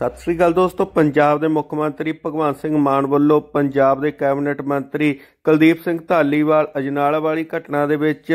ਸਤਿ ਸ੍ਰੀ ਅਕਾਲ ਦੋਸਤੋ, ਪੰਜਾਬ ਦੇ ਮੁੱਖ ਮੰਤਰੀ ਭਗਵੰਤ ਸਿੰਘ ਮਾਨ ਵੱਲੋਂ ਪੰਜਾਬ ਦੇ ਕੈਬਨਿਟ ਮੰਤਰੀ ਕੁਲਦੀਪ ਸਿੰਘ ਧਾਲੀਵਾਲ ਅਜਨਾਲਾ ਵਾਲੀ ਘਟਨਾ ਦੇ ਵਿੱਚ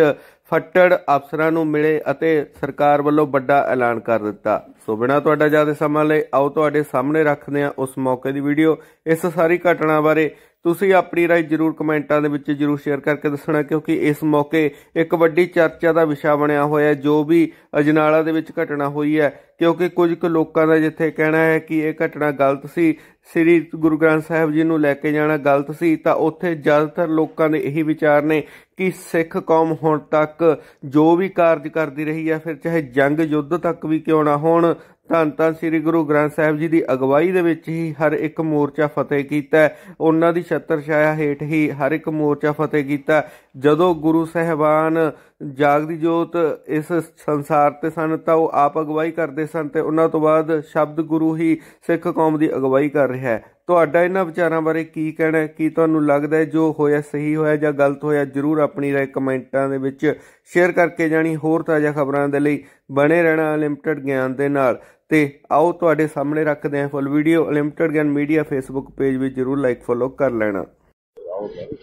ਫੱਟੜ ਅਫਸਰਾਂ ਨੂੰ ਮਿਲੇ ਅਤੇ ਸਰਕਾਰ ਵੱਲੋਂ ਵੱਡਾ ਐਲਾਨ ਕਰ ਦਿੱਤਾ। ਸੋ ਬਿਨਾਂ ਤੁਹਾਡਾ ਜ਼ਿਆਦਾ ਸਮਾਂ ਲਈ ਆਓ ਤੁਹਾਡੇ ਸਾਹਮਣੇ ਰੱਖਦੇ ਹਾਂ ਉਸ ਮੌਕੇ ਦੀ ਵੀਡੀਓ। ਇਸ ਸਾਰੀ ਘਟਨਾ ਬਾਰੇ ਤੁਸੀਂ ਆਪਣੀ ਰਾਏ ਜਰੂਰ ਕਮੈਂਟਾਂ ਦੇ ਵਿੱਚ ਜਰੂਰ ਸ਼ੇਅਰ ਕਰਕੇ ਦੱਸਣਾ, ਕਿਉਂਕਿ ਇਸ ਮੌਕੇ ਇੱਕ ਵੱਡੀ ਚਰਚਾ ਦਾ ਵਿਸ਼ਾ ਬਣਿਆ ਹੋਇਆ ਹੈ, ਜੋ ਵੀ ਅਜਨਾਲਾ ਦੇ ਵਿੱਚ ਘਟਨਾ ਹੋਈ ਹੈ। ਕਿਉਂਕਿ ਕੁਝ ਕੁ ਲੋਕਾਂ ਦਾ ਜਿੱਥੇ ਕਹਿਣਾ ਹੈ ਕਿ ਇਹ ਘਟਨਾ ਗਲਤ ਸੀ ਸ੍ਰੀ ਗੁਰੂ ਗ੍ਰੰਥ ਸਾਹਿਬ ਜੀ ਨੂੰ ਲੈ ਕੇ ਜਾਣਾ ਗਲਤ ਸੀ, ਤਾਂ ਉੱਥੇ ਜ਼ਿਆਦਾਤਰ ਲੋਕਾਂ ਦੇ ਇਹੀ ਵਿਚਾਰ ਨੇ ਕਿ ਸਿੱਖ ਕੌਮ ਹੁਣ ਤੱਕ ਜੋ ਵੀ ਕਾਰਜ ਕਰਦੀ ਰਹੀ ਹੈ ਫਿਰ ਚਾਹੇ ਜੰਗ ਯੁੱਧ ਤੱਕ ਵੀ ਕਿਉਂ ਨਾ ਹੋਣ ਤਾਂ ਧੰਨ ਸ੍ਰੀ ਗੁਰੂ ਗ੍ਰੰਥ ਸਾਹਿਬ ਜੀ ਦੀ ਅਗਵਾਈ ਦੇ ਵਿੱਚ ਹੀ ਹਰ ਇੱਕ ਮੋਰਚਾ ਫਤਿਹ ਕੀਤਾ ਹੈ। ਉਹਨਾਂ ਦੀ ਛਤਰ ਛਾਇਆ ਹੇਠ ਹੀ ਹਰ ਇੱਕ ਮੋਰਚਾ ਫਤਿਹ ਕੀਤਾ ਜਦੋਂ ਗੁਰੂ ਸਹਿਬਾਨ ਜਾਗਦੀ ਜੋਤ ਇਸ ਸੰਸਾਰ ਤੇ ਸਨ ਤਾਂ ਉਹ ਆਪ ਅਗਵਾਈ ਕਰਦੇ ਸਨ ਤੇ ਉਹਨਾਂ ਤੋਂ ਬਾਅਦ ਸ਼ਬਦ ਗੁਰੂ ਹੀ ਸਿੱਖ ਕੌਮ ਦੀ ਅਗਵਾਈ ਕਰ ਰਿਹਾ ਹੈ। ਤੁਹਾਡਾ ਇਹਨਾਂ ਵਿਚਾਰਾਂ ਬਾਰੇ ਕੀ ਕਹਿਣਾ ਹੈ? ਕੀ ਤੁਹਾਨੂੰ ਲੱਗਦਾ ਹੈ ਜੋ ਹੋਇਆ ਸਹੀ ਹੋਇਆ ਜਾਂ ਗਲਤ ਹੋਇਆ? ਜਰੂਰ ਆਪਣੀ ਰਾਏ ਕਮੈਂਟਾਂ ਦੇ ਵਿੱਚ ਸ਼ੇਅਰ ਕਰਕੇ ਜਾਣੀ ਹੋਰ ਤਾਜ਼ਾ ਖਬਰਾਂ ਦੇ ਲਈ ਬਣੇ ਰਹਿਣਾ ਅਨਲਿਮਟਿਡ ਗਿਆਨ ਦੇ ਨਾਲ। ਤੇ ਆਓ ਤੁਹਾਡੇ ਸਾਹਮਣੇ ਰੱਖਦੇ ਹਾਂ full video unlimited Gyan media Facebook page ਵੀ ਜਰੂਰ ਲਾਈਕ ਫੋਲੋ ਕਰ ਲੈਣਾ।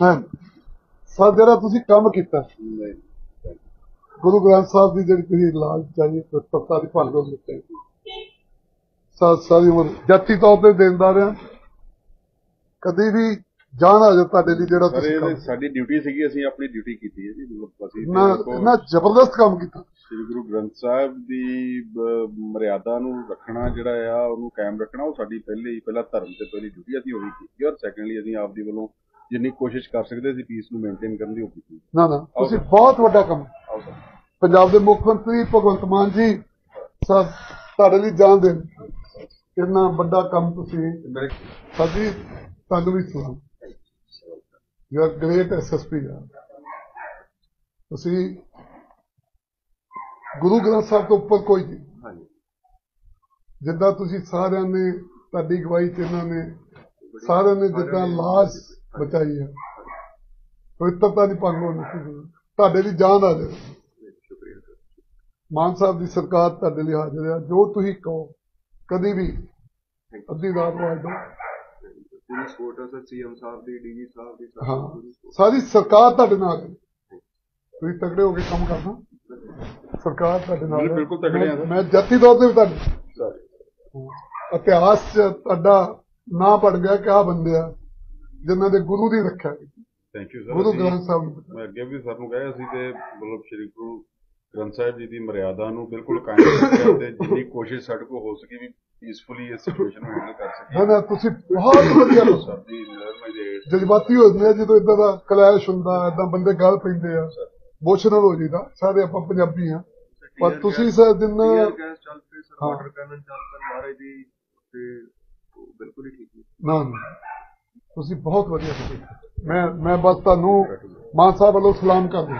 ਹਾਂ। ਸਰ, ਜਿਹੜਾ ਤੁਸੀਂ ਕੰਮ ਕੀਤਾ ਗੁਰੂ ਗ੍ਰੰਥ ਸਾਹਿਬ ਦੀ ਜਿਹੜੀ ਤੁਸੀਂ ਲਾਜ ਚਾਹੀਏ ਤੱਤਾ ਦੀ ਭਾਲ ਦਿੱਤੇ ਸਾ ਸਾਰੀ ਉਮਰ ਜਾਤੀ ਤੌਰ ਤੇ ਦੇਣਦਾਰ ਆ ਕਦੀ ਵੀ ਜਾਨ ਆ ਜਾ ਤੁਹਾਡੇ ਲਈ ਜਿਹੜਾ ਤੁਸੀਂ ਸਾਡੀ ਡਿਊਟੀ ਸੀਗੀ ਅਸੀਂ ਆਪਣੀ ਡਿਊਟੀ ਕੀਤੀ ਹੈ ਜੀ ਮਤਲਬ ਅਸੀਂ ਨਾ ਜ਼ਬਰਦਸਤ ਕੰਮ ਕੀਤਾ। ਸ੍ਰੀ ਗੁਰੂ ਗ੍ਰੰਥ ਸਾਹਿਬ ਦੀ ਮਰਿਆਦਾ ਨੂੰ ਰੱਖਣਾ ਜਿਹੜਾ ਆ ਉਹਨੂੰ ਕਾਇਮ ਰੱਖਣਾ ਉਹ ਸਾਡੀ ਪਹਿਲੇ ਪਹਿਲਾ ਧਰਮ ਤੇ ਪਹਿਲੀ ਡਿਊਟੀ ਅਸੀਂ ਉਹੀ ਕੀਤੀ ਔਰ ਸੈਕੰਡਲੀ ਅਸੀਂ ਆਪਦੀ ਵੱਲੋਂ ਜਿੰਨੀ ਕੋਸ਼ਿਸ਼ ਕਰ ਸਕਦੇ ਸੀ ਪੀਸ ਨੂੰ ਮੇਨਟੇਨ ਕਰਨ ਦੀ ਉਹ ਕੀਤੀ ਨਾ ਨਾ ਤੁਸੀਂ ਬਹੁਤ ਵੱਡਾ ਕੰਮ ਆਓ ਸਰ। ਪੰਜਾਬ ਦੇ ਮੁੱਖ ਮੰਤਰੀ ਭਗਵੰਤ ਮਾਨ ਜੀ ਸਰ ਤੁਹਾਡੇ ਲਈ ਜਾਨ ਦੇਣ। ਕਿੰਨਾ ਵੱਡਾ ਕੰਮ ਤੁਸੀਂ ਸਾਡੀ ਤੁਹਾਨੂੰ ਵੀ ਸਲਾਮ ਯੂ ਆਰ ਗ੍ਰੇਟ ਐਸਐਸਪੀ ਤੁਸੀਂ ਗੁਰੂ ਗ੍ਰੰਥ ਸਾਹਿਬ ਤੋਂ ਉੱਪਰ ਕੋਈ ਨਹੀਂ। ਜਿੱਦਾਂ ਤੁਸੀਂ ਸਾਰਿਆਂ ਨੇ ਤੁਹਾਡੀ ਗਵਾਹੀ ਚ ਇਹਨਾਂ ਨੇ ਸਾਰਿਆਂ ਨੇ ਜਿੱਦਾਂ ਲਾਸ਼ ਬਚਾਈ ਹੈ ਪਵਿੱਤਰਤਾ ਦੀ ਭੰਗ ਹੋਣੀ ਤੁਹਾਡੇ ਲਈ ਜਾਨ ਆ ਜਾਵੇ। ਮਾਨ ਸਾਹਿਬ ਦੀ ਸਰਕਾਰ ਤੁਹਾਡੇ ਲਈ ਹਾਜ਼ਰ ਹੈ। ਜੋ ਤੁਸੀਂ ਕਹੋ ਕਦੀ ਵੀ ਅੱਧੀ ਰਾਤ ਵਾਜ ਦੋ ਪੂਰੀ ਸਪੋਰਟ ਹੈ ਸਰ ਸੀਐਮ ਸਾਹਿਬ ਦੀ ਡੀਜੀ ਸਾਹਿਬ ਦੀ ਹਾਂ। ਸਾਰੀ ਸਰਕਾਰ ਤੁਹਾਡੇ ਨਾਲ ਹੈ। ਤੁਸੀਂ ਤਗੜੇ ਹੋ ਕੇ ਕੰਮ ਕਰਨਾ। ਸਰਕਾਰ ਤੁਹਾਡੇ ਨਾਲ ਹੈ। ਬਿਲਕੁਲ ਤਕੜੇ ਹਾਂ ਮੈਂ- ਜਾਤੀ ਤੌਰ ਤੇ ਵੀ ਤੁਹਾਡੇ ਇਤਿਹਾਸ ਚ ਤੁਹਾਡਾ ਨਾਂ ਪੜ ਗਿਆ ਕਿ ਆ ਬੰਦੇ ਆ ਜਿਨ੍ਹਾਂ ਦੇ ਗੁਰੂ ਦੀ ਰੱਖਿਆ ਕੀਤੀ thank you sir Guru Granth Sahib ਨੂੰ। ਮੈਂ ਅੱਗੇ ਵੀ ਸਰ ਨੂੰ ਕਹਿਆ ਸੀ ਤੇ ਮਤਲਬ ਸ਼੍ਰੀ ਗੁਰੂ ਗ੍ਰੰਥ ਸਾਹਿਬ ਜੀ ਦੀ ਮਰਿਆਦਾ ਨੂੰ ਬਿਲਕੁਲ ਕਾਇਮ ਰੱਖਿਆ ਤੇ ਜਿੰਨੀ ਕੋਸ਼ਿਸ਼ ਸਾਡੇ ਕੋਲ ਹੋ ਸਕੀ ਵੀ ਪੀਸਫੁਲੀ ਇਸ ਸਿਚੁਏਸ਼ਨ ਨੂੰ ਹੈਂਡਲ ਕਰ ਨਾ ਸਕੀਏ। ਨਾ ਤੁਸੀਂ ਬਹੁਤ ਵਧੀਆ ਲੋਕ ਸਰ ਦੇ ਜਜ਼ਬਾਤੀ ਹੋ ਜਾਂਦੇ ਜਦੋਂ ਇਦਾਂ ਦਾ ਕਲੈਸ਼ ਹੁੰਦਾ ਇਦਾਂ ਬੰਦੇ ਗੱਲ ਪੈਂਦੇ ਆ। ਇਮੋਸ਼ਨਲ ਹੋ ਜਾਂਦਾ ਸਾਰੇ ਆਪਾਂ ਪੰਜਾਬੀ ਆ ਪਰ ਤੁਸੀਂ ਸਰ ਦਿਨ ਚੱਲ ਪਏ ਸਰ ਹਾਂ। ਵਾਟਰ ਕੈਨਨ ਚੱਲ ਪਏ ਮਹਾਰਾਜ ਦੀ ਤੇ ਬਿਲਕੁਲ ਹੀ ਠੀਕ ਹੈ ਨਾ ਨਾ। ਤੁਸੀਂ ਬਹੁਤ ਵਧੀਆ ਮੈਂ ਮੈਂ ਬਸ ਤੁਹਾਨੂੰ ਮਾਨ ਸਾਹਿਬ ਵੱਲੋਂ ਸਲਾਮ ਕਰਦਾ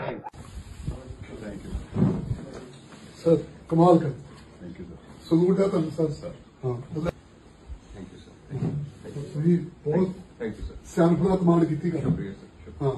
ਸਰ ਕਮਾਲ ਕਰ ਥੈਂਕ ਯੂ ਸਰ ਸਲੂਟ ਹੈ ਤੁਹਾਨੂੰ ਸਰ। ਸਰ ਹਾਂ। ਥੈਂਕ ਯੂ ਸਰ ਤੁਸੀਂ ਬਹੁਤ ਥੈਂਕ ਯੂ ਸਰ ਸਿਆਣਪ ਨਾਲ ਕਮਾਂਡ ਕੀਤੀ ਕਰ ਸ਼ੁਕਰੀਆ ਸਰ ਹਾਂ।